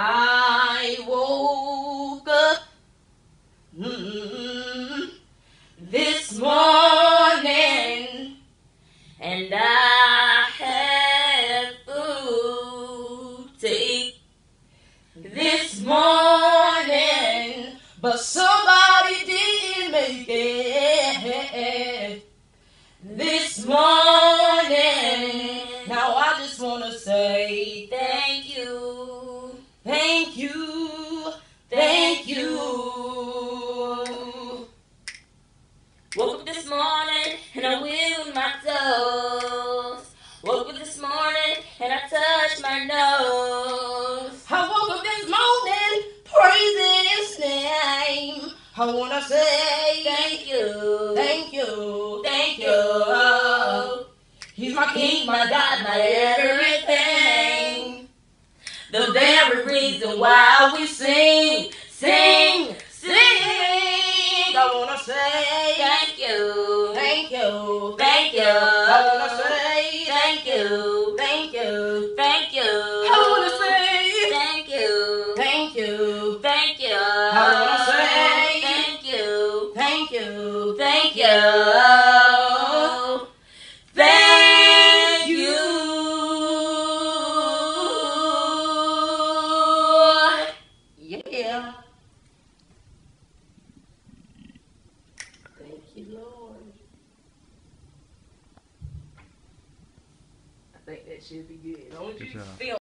I woke up this morning and I had food to eat this morning, but somebody didn't make it. This morning. Now I just want to say you, thank you. Woke up this morning and I wiggled my toes. Woke up this morning and I touched my nose. I woke up this morning praising His name. I wanna say thank you, thank you, thank you. He's my king, my God, my everything. Reason why we sing, sing, sing. I wanna say thank you, thank you, thank you. I wanna say thank you, thank you, thank you. I wanna say thank you, thank you, thank you. I wanna say thank you, thank you, thank you. You, Lord. I think that should be good. Don't you feel